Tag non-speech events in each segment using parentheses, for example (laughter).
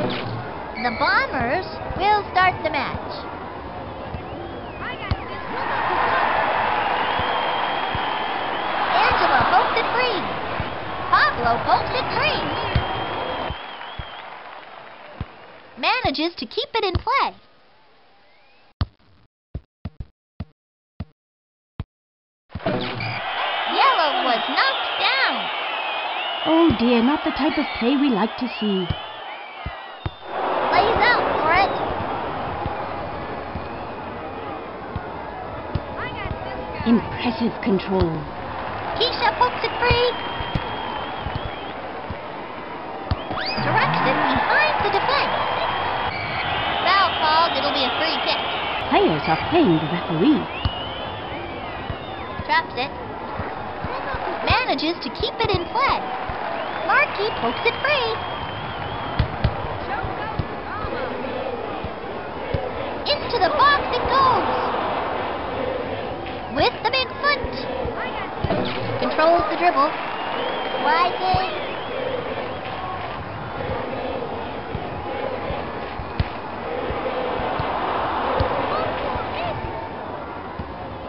The Bombers will start the match. Angela pokes it free. Pablo pokes it free. Manages to keep it in play. Yellow was knocked down. Oh dear, not the type of play we like to see. Plays out for it. Impressive control. Keisha pokes it free. Directs it behind the defense. Foul called, it'll be a free kick. Players are playing the referee. Traps it. Manages to keep it in play. Marky pokes it free. Into the box it goes. With the big foot. Controls the dribble. Wide.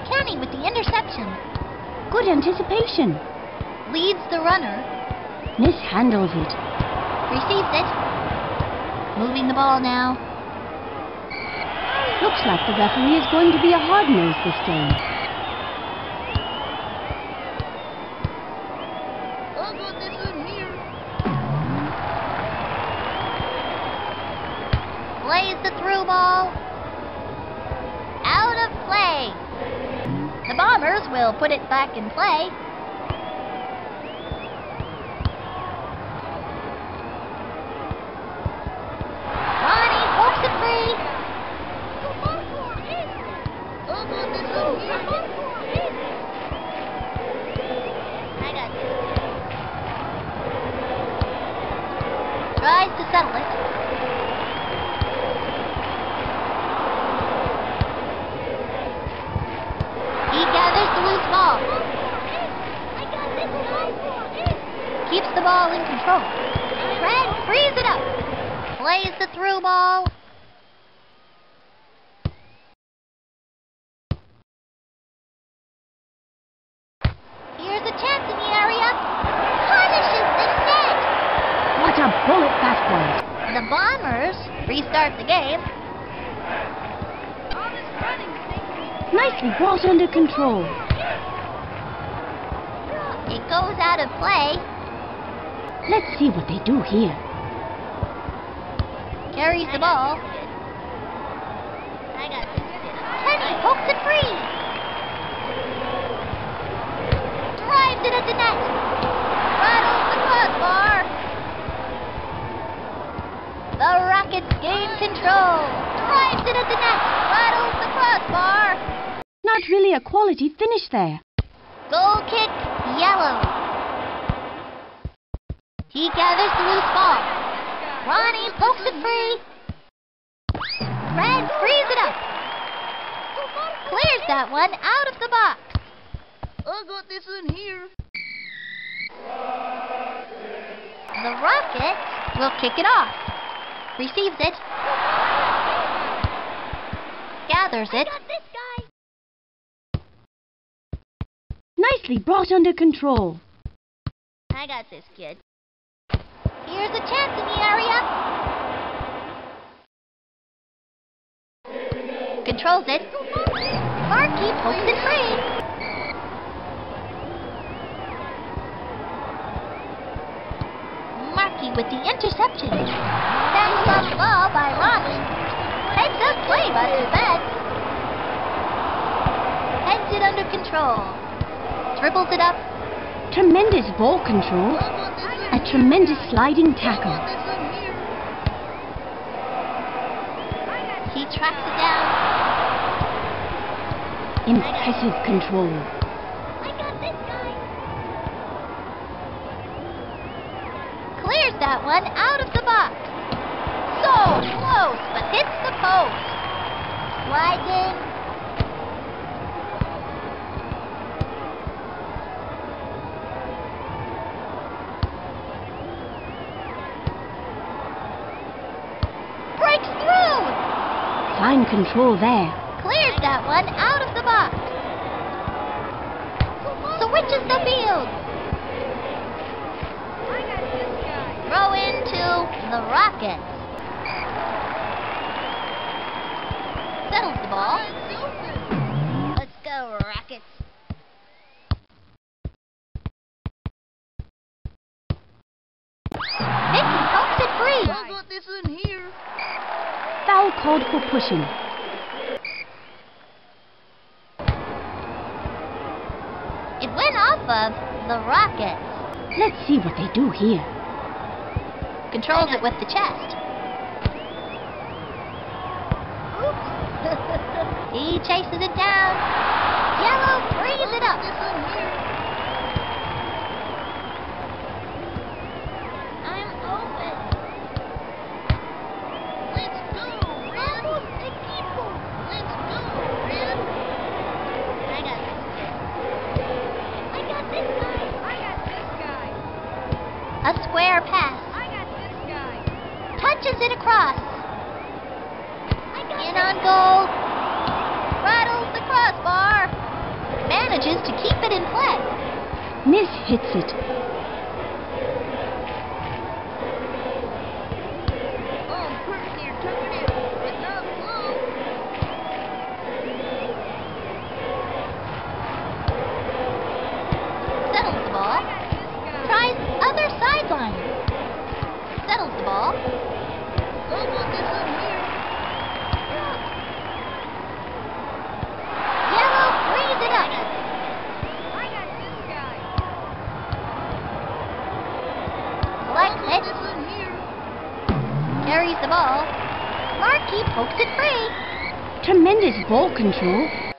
Kenny with the interception. Good anticipation. Leads the runner. Mishandles it. Receives it. Moving the ball now. Looks like the referee is going to be a hard nose this game. Plays the through ball. Out of play. The Bombers will put it back in play. Ronny pokes it free. I got this. Tries to settle it. He gathers the loose ball. Keeps the ball in control. Red frees it up. Plays the through ball. Here's a chance in the area. Punishes the net. What a bullet that was. The Bombers restart the game. Nicely brought under control. It goes out of play. Let's see what they do here. Carries the ball. Kenny pokes it free. Drives it at the net. Rattles the crossbar. The Rockets gain control. Drives it at the net. Rattles the crossbar. Not really a quality finish there. Goal kick, yellow. He gathers the loose ball. Ronny pokes it free. Red frees it up. Clears that one out of the box. I got this in here. The Rocket will kick it off. Receives it. Gathers it. Nicely brought under control. I got this, kid. Here's a chance in the area. Controls it. Marky pokes it free. Marky with the interception. Off the ball by Ronny. Heads up play by the. Heads it under control. Dribbles it up. Tremendous ball control. A tremendous sliding tackle. He tracks it down. Impressive control. I got this guy. Clears that one out of the box. So close, but hits the post. Slides in. control there. Clears that one out of the box. Switches the field. Throw into the Rockets. Settles the ball. Called for pushing. It went off of the Rockets. Let's see what they do here. Controls it with the chest. Oops. (laughs) he chases it down. Yellow frees it up. On goal. Rattles the crossbar. Manages to keep it in play. Miss hits it. Carries the ball. Marky pokes it free. Tremendous ball control.